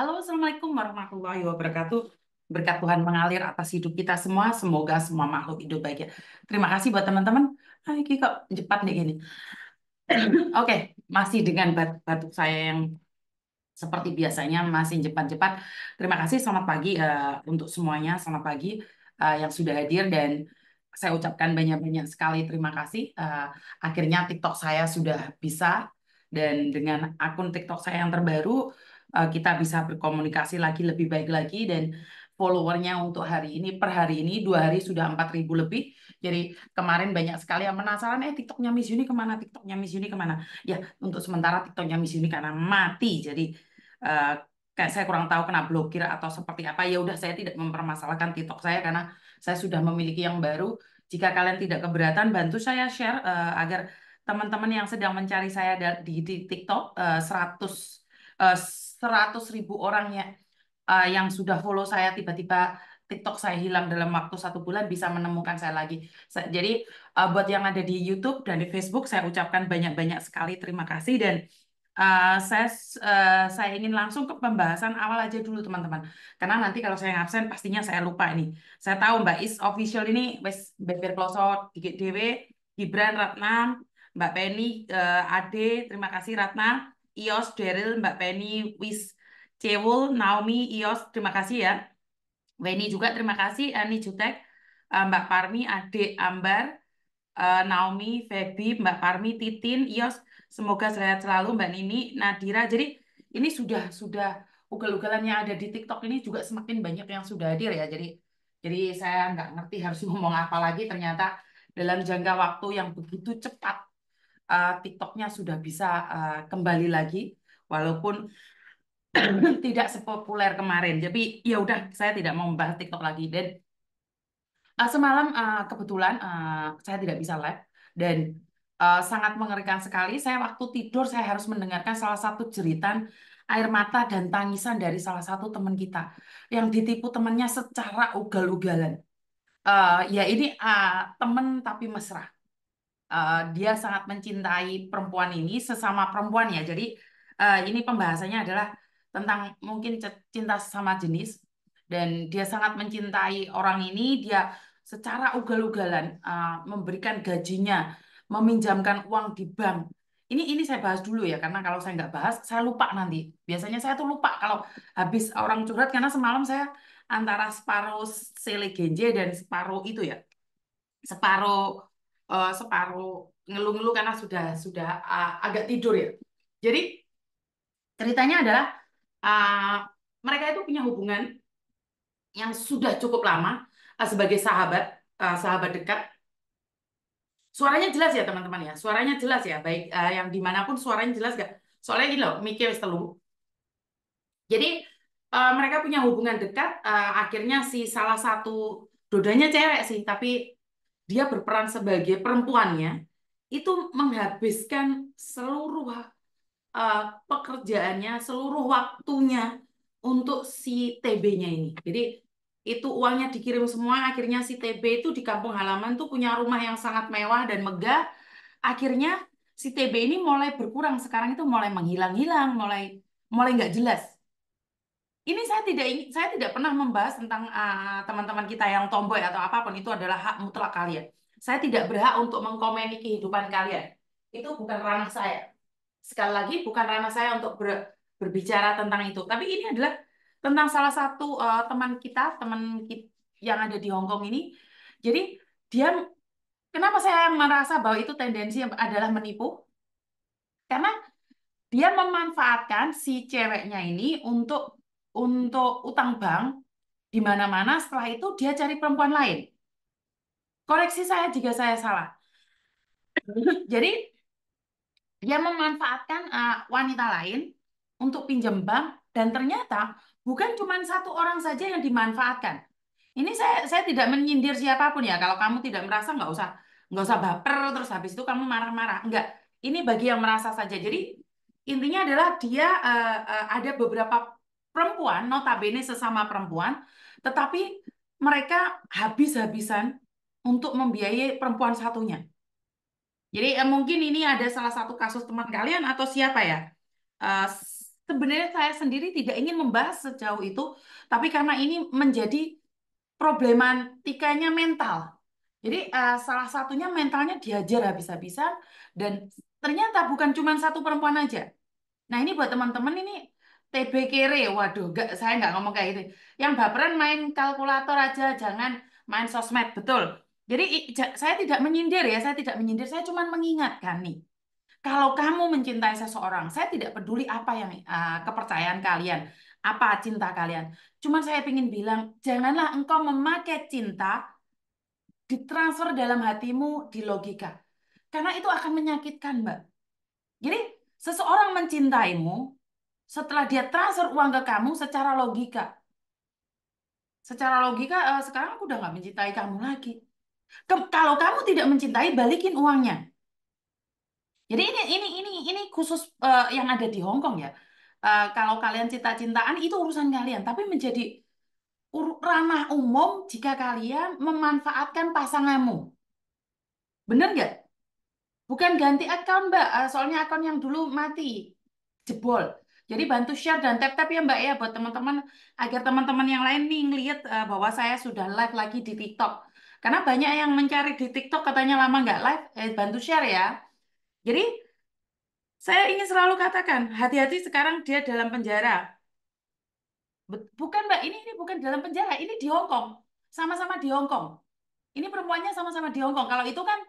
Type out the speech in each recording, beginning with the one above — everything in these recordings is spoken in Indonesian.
Halo, Assalamualaikum warahmatullahi wabarakatuh. Berkat Tuhan mengalir atas hidup kita semua. Semoga semua makhluk hidup bahagia. Terima kasih buat teman-teman. Ah, ini kok cepat nih gini. Oke, masih dengan batuk saya yang seperti biasanya masih cepat-cepat. Terima kasih. Selamat pagi uh, untuk semuanya. Selamat pagi uh, yang sudah hadir dan saya ucapkan banyak-banyak sekali terima kasih. Uh, akhirnya TikTok saya sudah bisa dan dengan akun TikTok saya yang terbaru uh, kita bisa berkomunikasi lagi lebih baik lagi dan followernya untuk hari ini per hari ini dua hari sudah 4000 lebih. Jadi kemarin banyak sekali yang penasaran eh TikToknya Miss Yuni ke mana? TikToknya Miss Yuni ke mana? Ya untuk sementara TikToknya Miss Yuni karena mati. Jadi uh, kayak saya kurang tahu kena blokir atau seperti apa. Ya udah saya tidak mempermasalahkan TikTok saya karena saya sudah memiliki yang baru. Jika kalian tidak keberatan, bantu saya share uh, agar teman-teman yang sedang mencari saya di, di TikTok uh, 100 uh, 100 ribu orang ya uh, yang sudah follow saya tiba-tiba TikTok saya hilang dalam waktu satu bulan bisa menemukan saya lagi. Jadi uh, buat yang ada di YouTube dan di Facebook saya ucapkan banyak-banyak sekali terima kasih dan uh, saya uh, saya ingin langsung ke pembahasan awal aja dulu teman-teman. Karena nanti kalau saya absen pastinya saya lupa ini. Saya tahu Mbak Is official ini wes beber kloso dikit dewe Gibran Ratna Mbak Penny uh, Ade terima kasih Ratna Ios Daryl Mbak Penny Wis Cewul, Naomi, Ios, terima kasih ya. Weni juga terima kasih, Ani Jutek, eh, Mbak Parmi, Adik Ambar, eh, Naomi, Feby, Mbak Parmi, Titin, Ios, semoga sehat selalu Mbak Nini, Nadira. Jadi ini sudah sudah ugal-ugalan yang ada di TikTok ini juga semakin banyak yang sudah hadir ya. Jadi jadi saya nggak ngerti harus ngomong apa lagi. Ternyata dalam jangka waktu yang begitu cepat uh, TikToknya sudah bisa uh, kembali lagi, walaupun tidak sepopuler kemarin. Jadi ya udah saya tidak mau membahas TikTok lagi dan uh, semalam uh, kebetulan uh, saya tidak bisa live dan uh, sangat mengerikan sekali. Saya waktu tidur saya harus mendengarkan salah satu jeritan air mata dan tangisan dari salah satu teman kita yang ditipu temannya secara ugal-ugalan. Uh, ya ini uh, teman tapi mesra. Uh, dia sangat mencintai perempuan ini sesama perempuan ya. Jadi uh, ini pembahasannya adalah tentang mungkin cinta sama jenis. Dan dia sangat mencintai orang ini. Dia secara ugal-ugalan uh, memberikan gajinya meminjamkan uang di bank. Ini ini saya bahas dulu ya karena kalau saya nggak bahas saya lupa nanti. Biasanya saya tuh lupa kalau habis orang curhat karena semalam saya antara separuh sele genje dan separuh itu ya. Separuh uh, separuh ngeluh-ngeluh karena sudah sudah uh, agak tidur ya jadi ceritanya adalah uh, mereka itu punya hubungan yang sudah cukup lama uh, sebagai sahabat, uh, sahabat dekat. Suaranya jelas ya teman-teman ya, suaranya jelas ya, baik uh, yang di mana pun suaranya jelas gak? Soalnya gini loh, mikir telu. Jadi uh, mereka punya hubungan dekat, uh, akhirnya si salah satu dodanya cewek sih, tapi dia berperan sebagai perempuannya itu menghabiskan seluruh uh, pekerjaannya, seluruh waktunya untuk si TB-nya ini. Jadi itu uangnya dikirim semua, akhirnya si TB itu di kampung halaman tuh punya rumah yang sangat mewah dan megah. Akhirnya si TB ini mulai berkurang, sekarang itu mulai menghilang-hilang, mulai mulai nggak jelas. Ini saya tidak ingin, saya tidak pernah membahas tentang uh, teman-teman kita yang tomboy atau apa pun itu adalah hak mutlak kalian. Saya tidak berhak untuk mengkomeni kehidupan kalian. Itu bukan ranah saya sekali lagi bukan ranah saya untuk ber, berbicara tentang itu, tapi ini adalah tentang salah satu uh, teman kita, teman kita yang ada di Hong Kong ini. Jadi dia kenapa saya merasa bahwa itu tendensi yang adalah menipu? Karena dia memanfaatkan si ceweknya ini untuk untuk utang bank di mana-mana setelah itu dia cari perempuan lain. Koreksi saya jika saya salah. Jadi dia memanfaatkan uh, wanita lain untuk pinjam bank dan ternyata bukan cuma satu orang saja yang dimanfaatkan. Ini saya saya tidak menyindir siapa pun ya. Kalau kamu tidak merasa nggak usah nggak usah baper terus habis itu kamu marah-marah. Enggak. Ini bagi yang merasa saja. Jadi intinya adalah dia uh, uh, ada beberapa perempuan notabene sesama perempuan tetapi mereka habis-habisan untuk membiayai perempuan satunya. Jadi eh, mungkin ini ada salah satu kasus teman kalian atau siapa ya? Uh, sebenarnya saya sendiri tidak ingin membahas sejauh itu, tapi karena ini menjadi problematikanya mental. Jadi uh, salah satunya mentalnya diajar habis-habisan dan ternyata bukan cuma satu perempuan aja. Nah ini buat teman-teman ini TB kere, waduh, gak, saya nggak ngomong kayak gitu. Yang baperan main kalkulator aja, jangan main sosmed, betul. Jadi saya tidak menyindir ya, saya tidak menyindir, saya cuma mengingatkan nih. Kalau kamu mencintai seseorang, saya tidak peduli apa yang uh, kepercayaan kalian, apa cinta kalian. Cuma saya ingin bilang, janganlah engkau memakai cinta ditransfer dalam hatimu di logika. Karena itu akan menyakitkan, Mbak. Jadi, seseorang mencintaimu setelah dia transfer uang ke kamu secara logika. Secara logika, uh, sekarang aku udah nggak mencintai kamu lagi. Kalau kamu tidak mencintai, balikin uangnya. Jadi ini ini ini ini khusus uh, yang ada di Hong Kong ya. Uh, kalau kalian cinta-cintaan itu urusan kalian, tapi menjadi ranah umum jika kalian memanfaatkan pasanganmu. Bener nggak? Bukan ganti akun Mbak, soalnya akun yang dulu mati, jebol. Jadi bantu share dan tap-tap ya Mbak ya buat teman-teman agar teman-teman yang lain nih ngelihat uh, bahwa saya sudah live lagi di TikTok. Karena banyak yang mencari di TikTok katanya lama nggak live, eh, bantu share ya. Jadi saya ingin selalu katakan, hati-hati sekarang dia dalam penjara. Bukan Mbak, ini ini bukan dalam penjara, ini di Hong Kong. Sama-sama di Hong Kong. Ini perempuannya sama-sama di Hong Kong. Kalau itu kan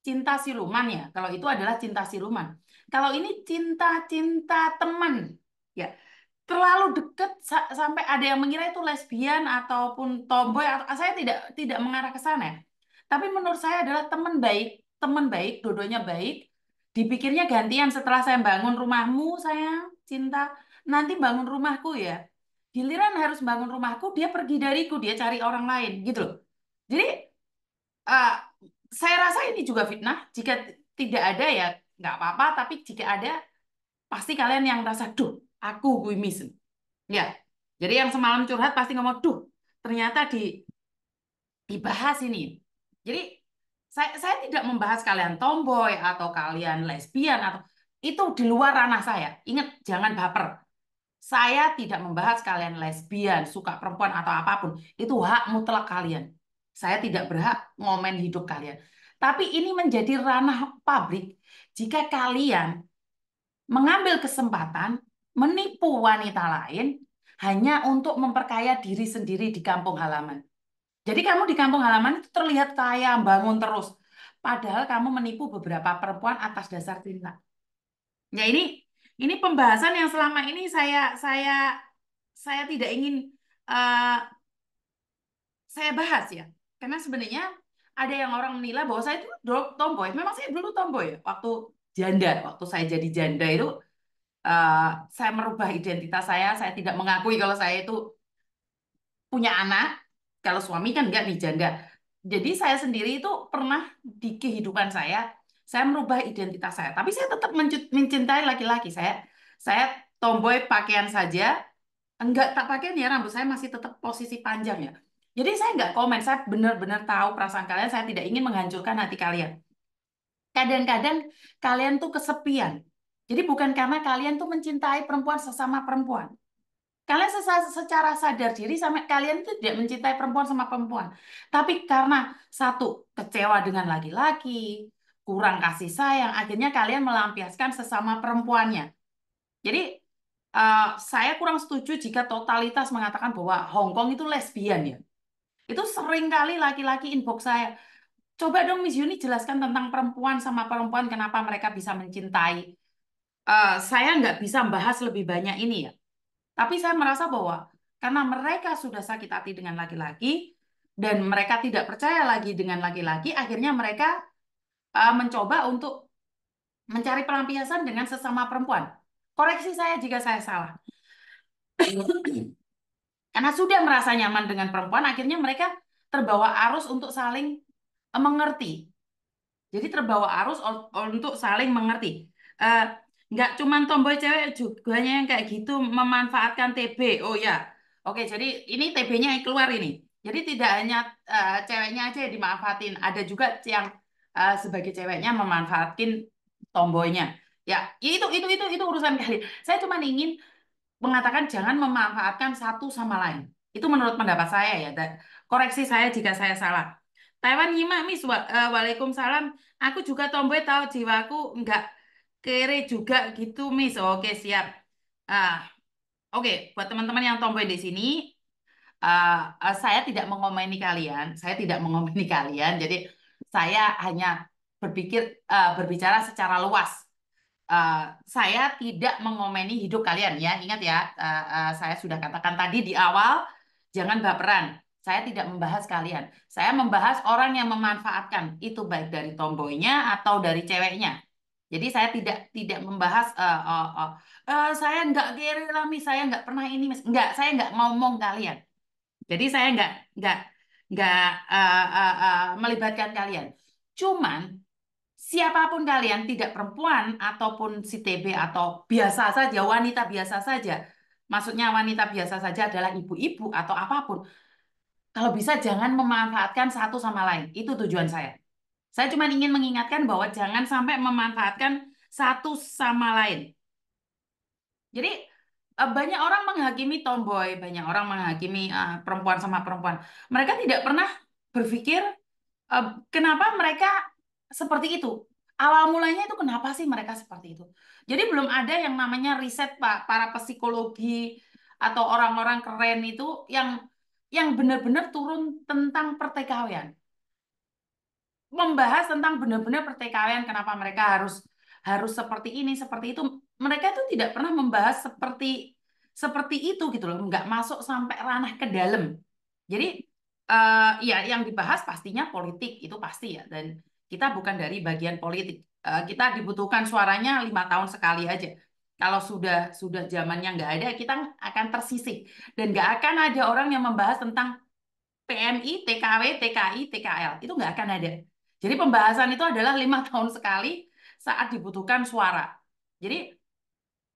cinta siluman ya. Kalau itu adalah cinta siluman. Kalau ini cinta-cinta teman. Ya. Terlalu dekat sampai ada yang mengira itu lesbian ataupun tomboy. Saya tidak tidak mengarah ke sana. Tapi menurut saya adalah teman baik, teman baik, dodonya baik, Dipikirnya gantian setelah saya bangun rumahmu, sayang, cinta. Nanti bangun rumahku ya. Giliran harus bangun rumahku, dia pergi dariku, dia cari orang lain, gitu loh. Jadi, uh, saya rasa ini juga fitnah. Jika tidak ada ya nggak apa-apa, tapi jika ada, pasti kalian yang rasa, duh, aku gue miss. Ya, jadi yang semalam curhat pasti ngomong, duh, ternyata di dibahas ini. Jadi saya, saya tidak membahas kalian tomboy atau kalian lesbian atau itu di luar ranah saya. Ingat, jangan baper. Saya tidak membahas kalian lesbian, suka perempuan atau apa pun. Itu hak mutlak kalian. Saya tidak berhak ngomen hidup kalian. Tapi ini menjadi ranah publik jika kalian mengambil kesempatan menipu wanita lain hanya untuk memperkaya diri sendiri di kampung halaman. Jadi kamu di kampung halaman itu terlihat kaya, bangun terus. Padahal kamu menipu beberapa perempuan atas dasar cinta. Ya ini ini pembahasan yang selama ini saya saya saya tidak ingin uh, saya bahas ya. Karena sebenarnya ada yang orang menilai bahwa saya itu tomboy. Memang saya dulu tomboy ya. Waktu janda, waktu saya jadi janda itu uh, saya merubah identitas saya. Saya tidak mengakui kalau saya itu punya anak kalau suami kan enggak nih janda. Jadi saya sendiri itu pernah di kehidupan saya, saya merubah identitas saya. Tapi saya tetap mencintai laki-laki. Saya saya tomboy pakaian saja. Enggak tak pakaian ya rambut saya masih tetap posisi panjang ya. Jadi saya enggak komen, saya benar-benar tahu perasaan kalian, saya tidak ingin menghancurkan hati kalian. Kadang-kadang kalian tuh kesepian. Jadi bukan karena kalian tuh mencintai perempuan sesama perempuan. Kalian secara sadar diri sama kalian itu tidak mencintai perempuan sama perempuan. Tapi karena satu kecewa dengan laki-laki, kurang kasih sayang, akhirnya kalian melampiaskan sesama perempuannya. Jadi uh, saya kurang setuju jika totalitas mengatakan bahwa Hong Kong itu lesbian ya. Itu sering kali laki-laki inbox saya. Coba dong Miss Yuni jelaskan tentang perempuan sama perempuan kenapa mereka bisa mencintai. Uh, saya nggak bisa membahas lebih banyak ini ya tapi saya merasa bahwa karena mereka sudah sakit hati dengan laki-laki dan mereka tidak percaya lagi dengan laki-laki, akhirnya mereka uh, mencoba untuk mencari pelampiasan dengan sesama perempuan. Koreksi saya jika saya salah. Karena sudah merasa nyaman dengan perempuan, akhirnya mereka terbawa arus untuk saling eh, mengerti. Jadi terbawa arus untuk saling mengerti. Uh, nggak cuma tomboy cewek juga yang kayak gitu memanfaatkan TB. Oh ya, oke. Jadi ini TB-nya yang keluar ini. Jadi tidak hanya uh, ceweknya aja yang dimanfaatin, ada juga yang uh, sebagai ceweknya memanfaatkan tomboynya. Ya, itu itu itu itu urusan kali. Saya cuma ingin mengatakan jangan memanfaatkan satu sama lain. Itu menurut pendapat saya ya. Koreksi saya jika saya salah. Taiwan nyimak, Miss. Wa uh, Waalaikumsalam. Aku juga tomboy tahu jiwaku nggak kere juga gitu, Miss. Oke, siap. Uh, Oke, buat teman-teman yang tomboy di sini, uh, uh, saya tidak mengomeni kalian. Saya tidak mengomeni kalian. Jadi saya hanya berpikir uh, berbicara secara luas uh, saya tidak mengomeni hidup kalian ya. Ingat ya, uh, uh, saya sudah katakan tadi di awal, jangan baperan. Saya tidak membahas kalian. Saya membahas orang yang memanfaatkan itu baik dari tomboynya atau dari ceweknya. Jadi saya tidak tidak membahas uh, uh, uh, uh, saya nggak lami, saya nggak pernah ini, nggak saya nggak ngomong kalian. Jadi saya nggak nggak nggak uh, uh, uh, melibatkan kalian. Cuman siapa pun kalian, tidak perempuan ataupun si TB atau biasa saja, wanita biasa saja, maksudnya wanita biasa saja adalah ibu-ibu atau apa pun, kalau bisa jangan memanfaatkan satu sama lain. Itu tujuan saya. Saya cuma ingin mengingatkan bahwa jangan sampai memanfaatkan satu sama lain. Jadi eh, banyak orang menghakimi tomboy, banyak orang menghakimi uh, perempuan sama perempuan. Mereka tidak pernah berpikir uh, kenapa mereka seperti itu. Awal mulanya itu kenapa sih mereka seperti itu? Jadi belum ada yang namanya riset Pak para psikologi atau orang-orang keren itu yang yang benar-benar turun tentang pertikaian. Membahas tentang benar-benar pertikaian kenapa mereka harus harus seperti ini, seperti itu. Mereka itu tidak pernah membahas seperti seperti itu gitu loh, nggak masuk sampai ranah ke dalam. Jadi uh, ya yang dibahas pastinya politik itu pasti ya dan kita bukan dari bagian politik. Uh, kita dibutuhkan suaranya lima tahun sekali aja. Kalau sudah sudah zamannya nggak ada, kita akan tersisih dan nggak akan ada orang yang membahas tentang PMI, TKW, TKI, TKL. Itu nggak akan ada. Jadi pembahasan itu adalah lima tahun sekali saat dibutuhkan suara. Jadi